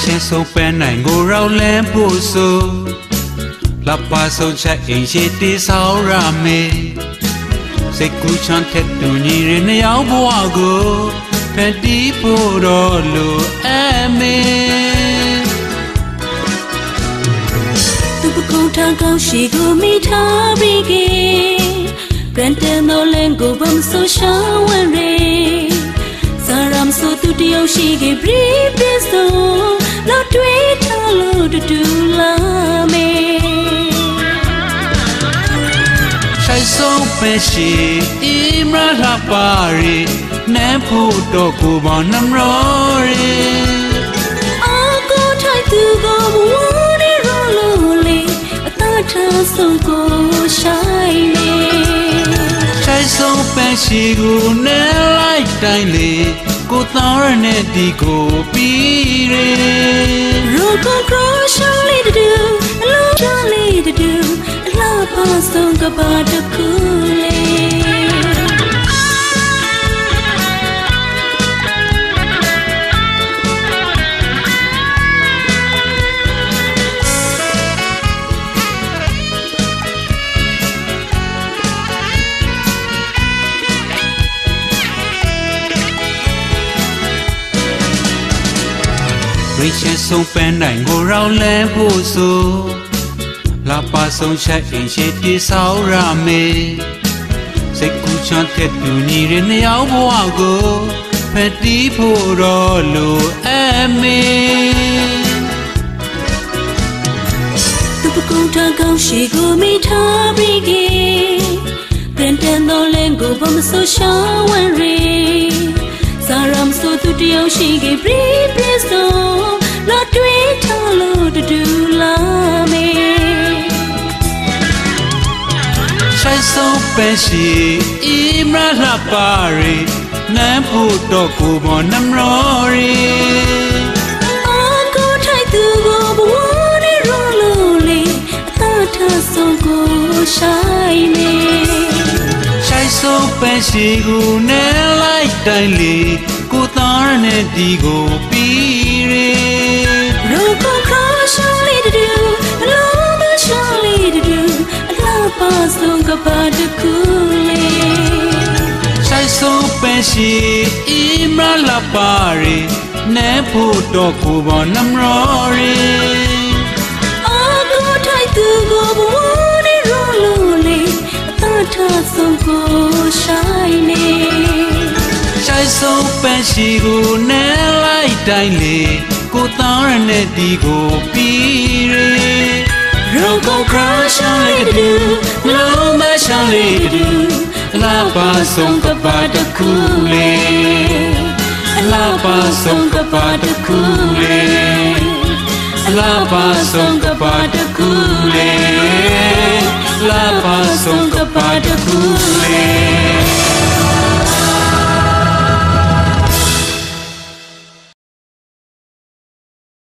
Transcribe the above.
ရှင်ဆုံးပန်းနိုင်ကိုရောက်လန်းဖို့ဆိုလပ်ပါဆုံးချက်အင်ရှိတိဆောက်ရမေစိတ်ကူးချမ်းတဲ့တူညီရနှစ်ယောက်ဘဝကိုဖန်တီးဖို့တော့လိုအပ်မေသူပကုံထကောင်းရှိကိုမိထားပြီးကေဘရန်တန်တော်လန်ကိုဘမ်ဆိုရှောင်းဝန်ရေဇာရမ်ဆိုသူတယောက်ရှိကေဘရီပစ် ပဲရှိအီမရာလာပါရီနန်းဖို့တော့ကိုပေါင်းနှမရောရီအာကိုထိုက်သူကိုဘဝနဲ့ရောလို့လေအသာထားဆုံးကိုရှိုင်းနေရှိုက်ဆုံးပဲရှိကိုနဲ့လိုက်တိုင်းလေကိုတောင်းရတဲ့ဒီကိုပြီးရီရောကကရရှလေးတူအလုံးချလေးတူအလားပါဆုံးကပါတခု ချင်ဆုံးပန်းနိုင်ကိုရောက်လန်းဖို့ဆိုလာပါဆုံးချက်အင်ရှိတိဆောက်ရမေစိတ်ကူးချမ်းတဲ့တူညီရနှစ်ယောက်ဘဝကိုဖန်တီးဖို့တော့လိုအပ်မေသူပကုံထကောင်းရှိကိုမိထားပြီးကေပြန်တန်တော်လန်ကိုဘမဆိုရှောင်းဝန်ရေဇာရမ်ဆိုသူတယောက်ရှိကေပရီပစ်ဆို လောတွေးထားလို့တူလာမေရှိုက်ဆုံးပဲရှိအီမရာလာပါရီနန်းဖို့တော့ကိုမော်နှမရောရီအာကိုထိုက်သူကိုဘဝနဲ့ရောလို့လေအသာထားဆုံးကိုရှိုင်းနေရှိုက်ဆုံးပဲရှိကိုနဲ့လိုက်တိုင်းလေကိုသားရတဲ့ဒီကိုပြီး ရှိုက်ဆုံးပဲရှိအီမရာလာပါရီနန်းဖို့တော့ကိုမော်နှမရောရီအာကိုထိုက်သူကိုဘဝနဲ့ရောလို့လေအသာထားဆုံးကိုရှိုင်းနေရှိုက်ဆုံးပန်းရှိကိုနဲ့လိုက်တိုင်းလေကိုသားရတဲ့ဒီကိုပြီးရီရောကခါရှောင်းလေးတူမလုံးမရှော င်းလေးတူလာပါဆုံးကပါတခုလေလာပါဆုံးကပါတခုလေလာပါဆုံးကပါတခုလေလာပါဆုံးကပါတခုလေ